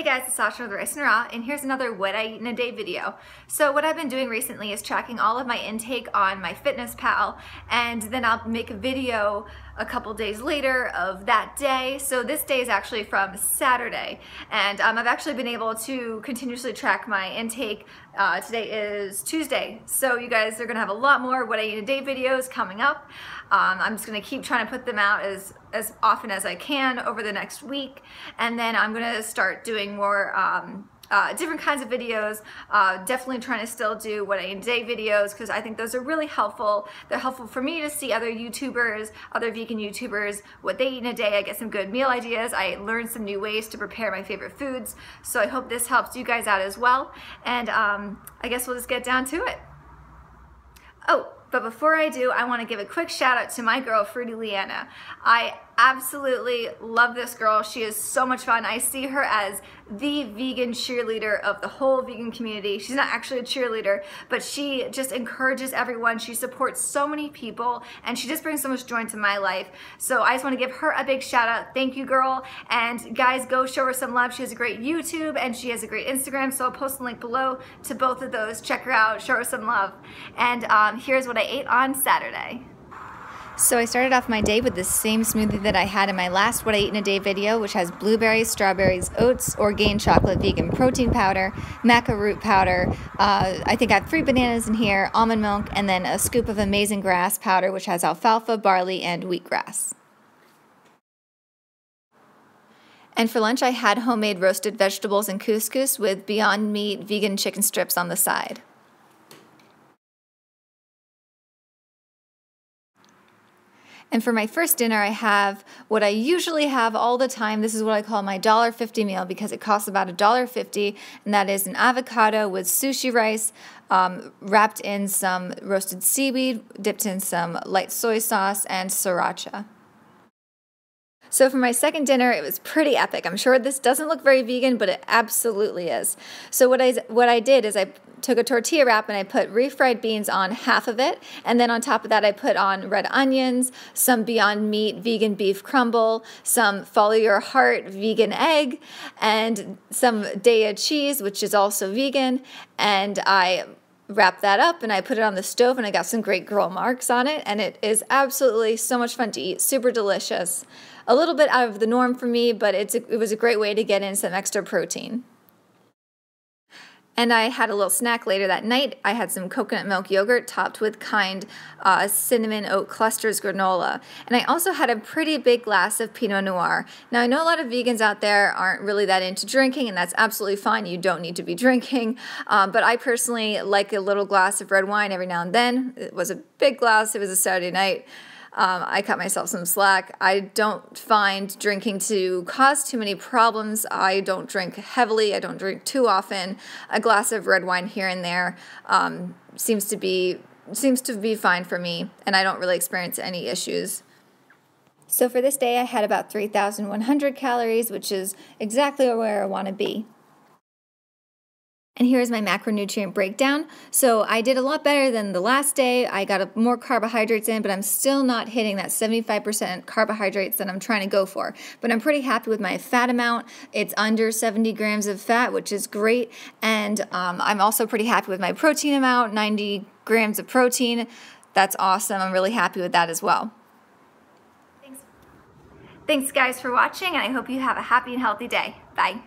Hey guys, it's Sasha with Rice and Raw, and here's another What I Eat in a Day video. So what I've been doing recently is tracking all of my intake on MyFitnessPal, and then I'll make a video a couple days later of that day. So this day is actually from Saturday, and um, I've actually been able to continuously track my intake. Uh, today is Tuesday, so you guys are gonna have a lot more What I Eat in a Day videos coming up. Um, I'm just gonna keep trying to put them out as, as often as I can over the next week, and then I'm gonna start doing more um, uh, different kinds of videos. Uh, definitely trying to still do what I eat in a day videos because I think those are really helpful. They're helpful for me to see other YouTubers, other vegan YouTubers, what they eat in a day. I get some good meal ideas. I learn some new ways to prepare my favorite foods. So I hope this helps you guys out as well. And um, I guess we'll just get down to it. Oh, but before I do, I want to give a quick shout out to my girl, FruityLiana. I absolutely love this girl. She is so much fun. I see her as the vegan cheerleader of the whole vegan community. She's not actually a cheerleader, but she just encourages everyone. She supports so many people and she just brings so much joy into my life. So I just want to give her a big shout out. Thank you, girl. And guys, go show her some love. She has a great YouTube and she has a great Instagram. So I'll post a link below to both of those. Check her out, show her some love. And um, here's what I ate on Saturday. So I started off my day with the same smoothie that I had in my last What I Eat in a Day video, which has blueberries, strawberries, oats, Orgain chocolate vegan protein powder, maca root powder. Uh, I think I have three bananas in here, almond milk, and then a scoop of amazing grass powder, which has alfalfa, barley, and wheatgrass. And for lunch, I had homemade roasted vegetables and couscous with Beyond Meat vegan chicken strips on the side. And for my first dinner, I have what I usually have all the time. This is what I call my $1.50 meal because it costs about $1.50, and that is an avocado with sushi rice um, wrapped in some roasted seaweed, dipped in some light soy sauce, and sriracha. So for my second dinner, it was pretty epic. I'm sure this doesn't look very vegan, but it absolutely is. So what I what I did is I took a tortilla wrap and I put refried beans on half of it. And then on top of that, I put on red onions, some Beyond Meat vegan beef crumble, some Follow Your Heart vegan egg, and some Daiya cheese, which is also vegan. And I wrapped that up and I put it on the stove and I got some great grill marks on it. And it is absolutely so much fun to eat, super delicious. A little bit out of the norm for me, but it's a, it was a great way to get in some extra protein. And I had a little snack later that night. I had some coconut milk yogurt topped with kind uh, cinnamon oat clusters granola. And I also had a pretty big glass of Pinot Noir. Now, I know a lot of vegans out there aren't really that into drinking, and that's absolutely fine. You don't need to be drinking. Um, but I personally like a little glass of red wine every now and then. It was a big glass, it was a Saturday night. Um, I cut myself some slack. I don't find drinking to cause too many problems. I don't drink heavily. I don't drink too often. A glass of red wine here and there um, seems to be seems to be fine for me, and I don't really experience any issues. So for this day, I had about 3,100 calories, which is exactly where I want to be. And here's my macronutrient breakdown. So I did a lot better than the last day. I got more carbohydrates in, but I'm still not hitting that 75% carbohydrates that I'm trying to go for. But I'm pretty happy with my fat amount. It's under 70 grams of fat, which is great. And um, I'm also pretty happy with my protein amount, 90 grams of protein. That's awesome. I'm really happy with that as well. Thanks. Thanks guys for watching and I hope you have a happy and healthy day. Bye.